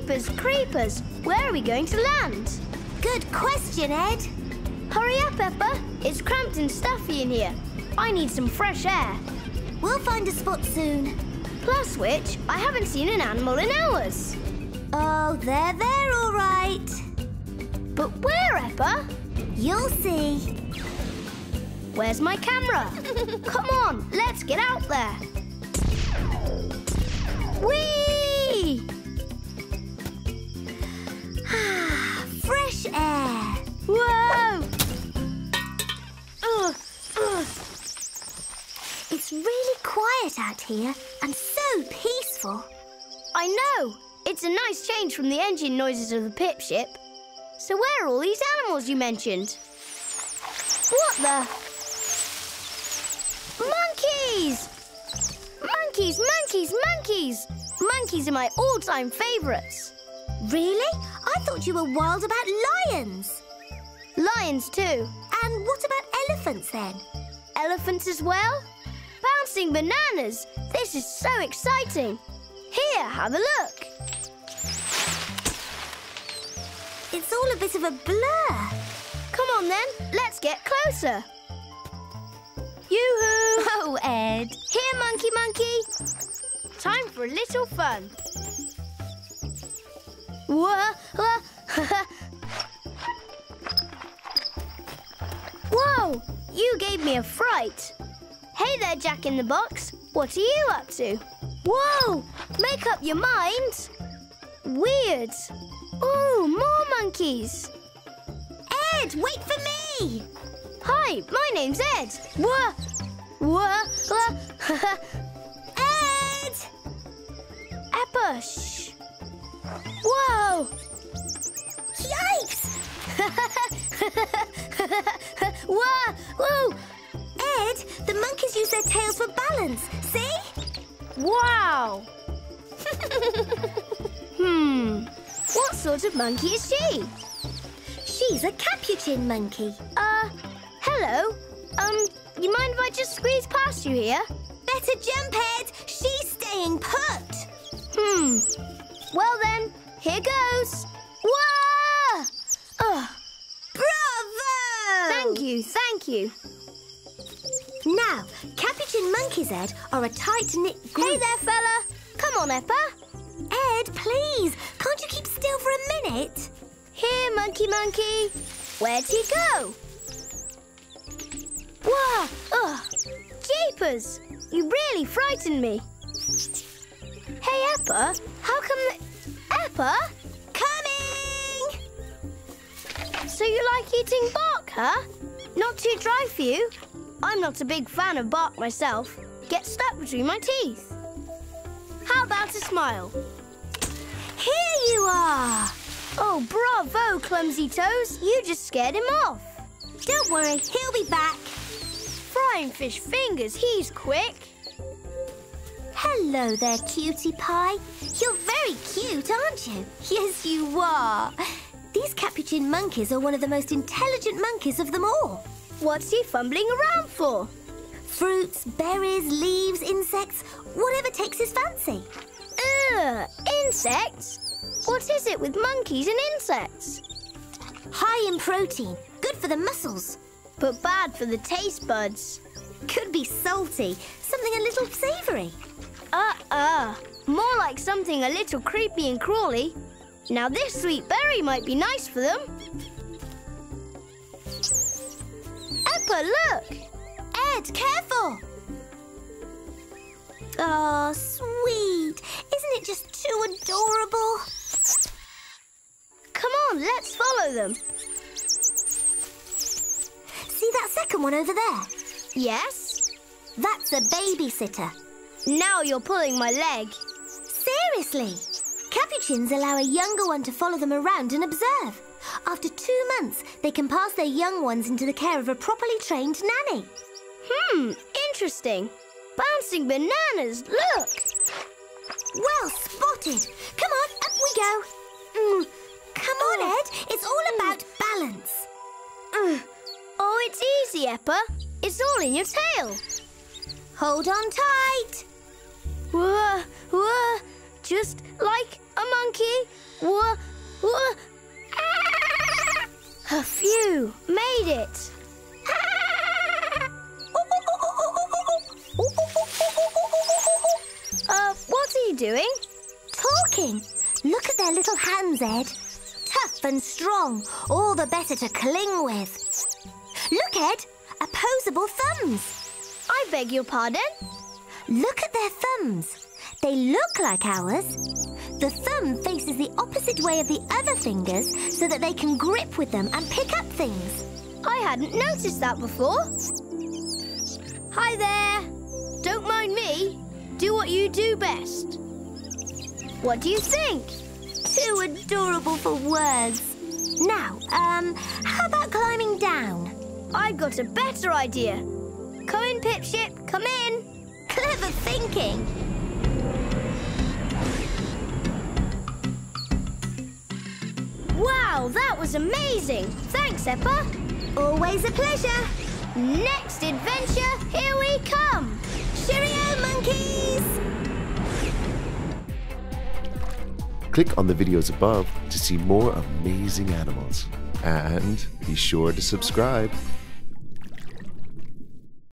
Jeepers creepers! Where are we going to land? Good question, Ed. Hurry up, Peppa. It's cramped and stuffy in here. I need some fresh air. We'll find a spot soon. Plus which, I haven't seen an animal in hours. Oh, they're there all right. But where, Peppa? You'll see. Where's my camera? Come on, let's get out there. Whee! Here and so peaceful. I know. It's a nice change from the engine noises of the pip ship. So where are all these animals you mentioned? What the? Monkeys! Monkeys, monkeys, monkeys! Monkeys are my all-time favourites. Really? I thought you were wild about lions. Lions too. And what about elephants then? Elephants as well? Bouncing bananas! This is so exciting! Here, have a look. It's all a bit of a blur. Come on then, let's get closer. Yoo-hoo! Oh, Ed. Here, monkey monkey. Time for a little fun. Whoa! whoa. Whoa! You gave me a fright. Hey there, Jack in the Box. What are you up to? Whoa! Make up your mind. Weird. Ooh, more monkeys. Ed, wait for me. Hi, my name's Ed. Whoa! Whoa! whoa. Ed! Eppa, shh. Whoa! Yikes! Whoa! Ed, the monkeys use their tails for balance. See? Wow! hmm. What sort of monkey is she? She's a capuchin monkey. Uh, hello. Um, you mind if I just squeeze past you here? Better jump, Ed. She's staying put. Hmm. Well then, here goes. Whoa! Oh, Bravo! thank you, thank you. Now, capuchin monkeys, Ed, are a tight-knit group. Hey there, fella. Come on, Eppa. Ed, please, can't you keep still for a minute? Here, monkey monkey. Where'd he go? Whoa! Ugh! Jeepers! You really frightened me. Hey, Eppa, how come... Eppa? Coming! So you like eating bark, huh? Not too dry for you? I'm not a big fan of bark myself. Gets stuck between my teeth. How about a smile? Here you are! Oh, bravo, Clumsy Toes. You just scared him off. Don't worry, he'll be back. Frying fish fingers, he's quick. Hello there, cutie pie. You're very cute, aren't you? Yes, you are. These capuchin monkeys are one of the most intelligent monkeys of them all. What's he fumbling around for? Fruits, berries, leaves, insects, whatever takes his fancy. Ugh, insects? What is it with monkeys and insects? High in protein, good for the muscles. But bad for the taste buds. Could be salty, something a little savoury. Uh-uh. More like something a little creepy and crawly. Now this sweet berry might be nice for them. Look! Ed, careful! Oh, sweet. Isn't it just too adorable? Come on, let's follow them. See that second one over there? Yes? That's a babysitter. Now you're pulling my leg. Seriously? Allow a younger one to follow them around and observe. After two months, they can pass their young ones into the care of a properly trained nanny. Hmm, interesting. Bouncing bananas, look! Well spotted. Come on, up we go. Mm. Come on, Ed. It's all about balance. Mm. Oh, it's easy, Eppa. It's all in your tail. Hold on tight. Whoa, whoa, just like a monkey. Wha wha A few. Made it. Uh, what are you doing? Talking. Look at their little hands, Ed. Tough and strong, all the better to cling with. Look, Ed, opposable thumbs. I beg your pardon? Look at their thumbs. They look like ours. The thumb faces the opposite way of the other fingers so that they can grip with them and pick up things. I hadn't noticed that before. Hi there. Don't mind me. Do what you do best. What do you think? Too adorable for words. Now, um, how about climbing down? I've got a better idea. Come in, Pipship. Come in. Clever thinking. Wow, that was amazing. Thanks, Eppa. Always a pleasure. Next adventure, here we come. Cheerio, monkeys! Click on the videos above to see more amazing animals. And be sure to subscribe.